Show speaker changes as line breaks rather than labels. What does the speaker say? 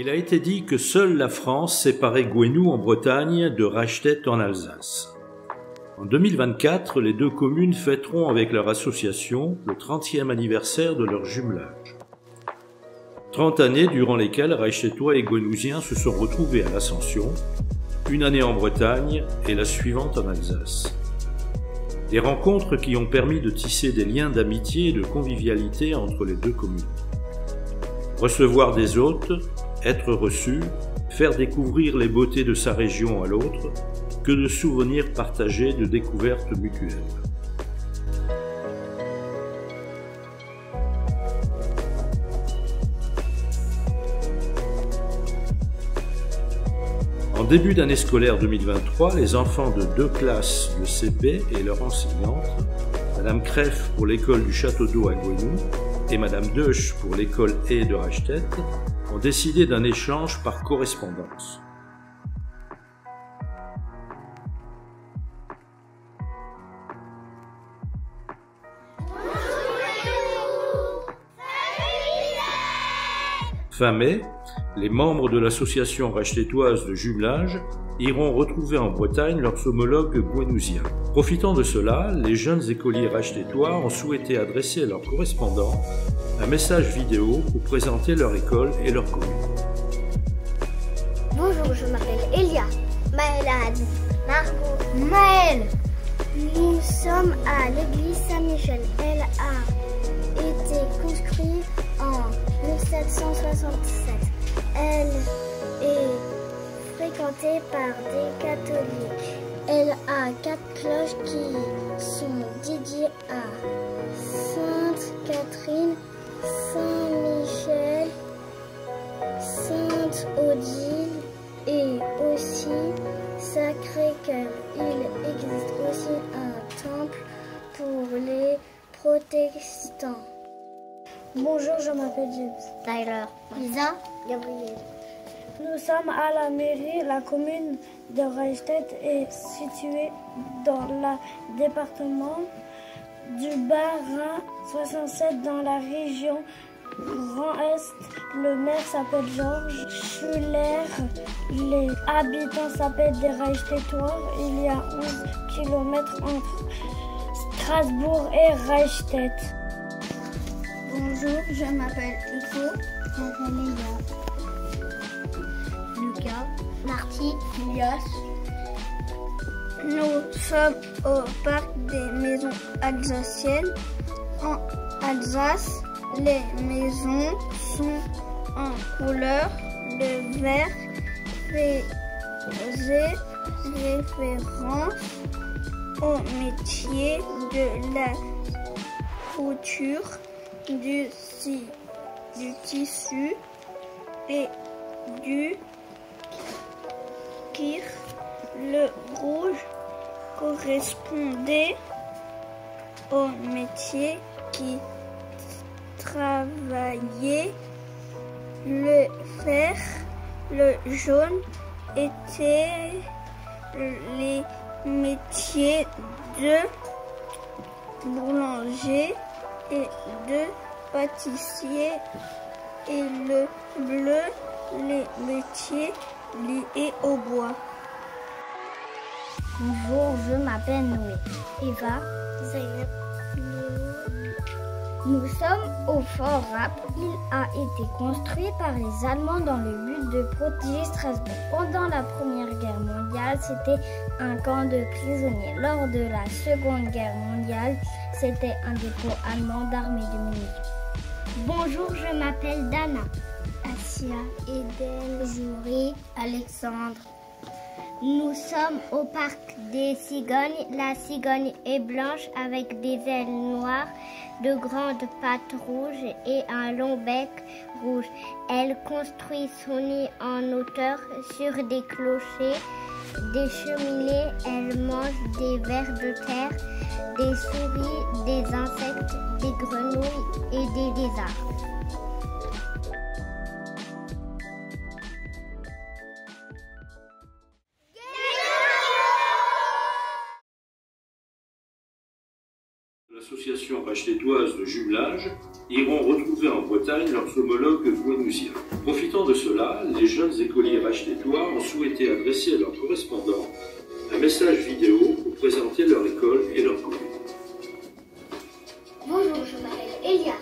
Il a été dit que seule la France séparait Gouenou en Bretagne de Reichstätt en Alsace. En 2024, les deux communes fêteront avec leur association le 30e anniversaire de leur jumelage. 30 années durant lesquelles Reichettois et Gouenousiens se sont retrouvés à l'Ascension, une année en Bretagne et la suivante en Alsace. Des rencontres qui ont permis de tisser des liens d'amitié et de convivialité entre les deux communes. Recevoir des hôtes, être reçu, faire découvrir les beautés de sa région à l'autre, que de souvenirs partagés de découvertes mutuelles. En début d'année scolaire 2023, les enfants de deux classes de CP et leur enseignante, Madame Kreff pour l'école du Château d'Eau à Gouenou et Madame Deuch pour l'école E de Rachtet, ont décidé d'un échange par correspondance. Fin mai, les membres de l'association rachetetoise de jumelage iront retrouver en Bretagne leurs homologues guénousiens. Profitant de cela, les jeunes écoliers rachetetois ont souhaité adresser à leurs correspondants un message vidéo pour présenter leur école et leur commune.
Bonjour, je m'appelle Elia. Maëlade. Margot. Maël. Nous sommes à l'église Saint-Michel. Elle a été construite en 1767. Elle est fréquentée par des catholiques. Elle a quatre cloches qui sont dédiées à Sainte Catherine, Saint-Michel, Sainte Odile et aussi Sacré-Cœur. Il existe aussi un temple pour les protestants.
Bonjour, je m'appelle James.
Tyler. Lisa. Gabriel.
Nous sommes à la mairie. La commune de Reichstätt est située dans le département du Bas-Rhin 67 dans la région Grand Est. Le maire s'appelle Georges Schuller. Les habitants s'appellent des Reichstettois. Il y a 11 km entre Strasbourg et Reichstätt.
Bonjour, je m'appelle Hugo. Je Marty.
Nous sommes au parc des maisons alsaciennes. En Alsace, les maisons sont en couleur. Le vert faisait référence au métier de la couture, du tissu et du Le rouge correspondait au métier qui travaillait le fer. Le jaune était les métiers de boulanger et de pâtissier et le bleu les métiers liés au bois.
Bonjour, je m'appelle Noé. Eva. Nous sommes au Fort Rap. Il a été construit par les Allemands dans le but de protéger Strasbourg. Pendant la Première Guerre mondiale, c'était un camp de prisonniers. Lors de la Seconde Guerre mondiale, c'était un dépôt allemand d'armée de Munich. Bonjour, je m'appelle Dana. Eden, Jouri, Alexandre. Nous sommes au parc des cigognes. La cigogne est blanche avec des ailes noires, de grandes pattes rouges et un long bec rouge. Elle construit son nid en hauteur sur des clochers, des cheminées. Elle mange des vers de terre, des souris, des insectes, des grenouilles et des lézards.
L'association rachetetoise de jumelage, iront retrouver en Bretagne leurs homologues guanousiens. Profitant de cela, les jeunes écoliers rachetetois ont souhaité adresser à leurs correspondants un message vidéo pour présenter leur école et leur commune.
Bonjour, je m'appelle Elia,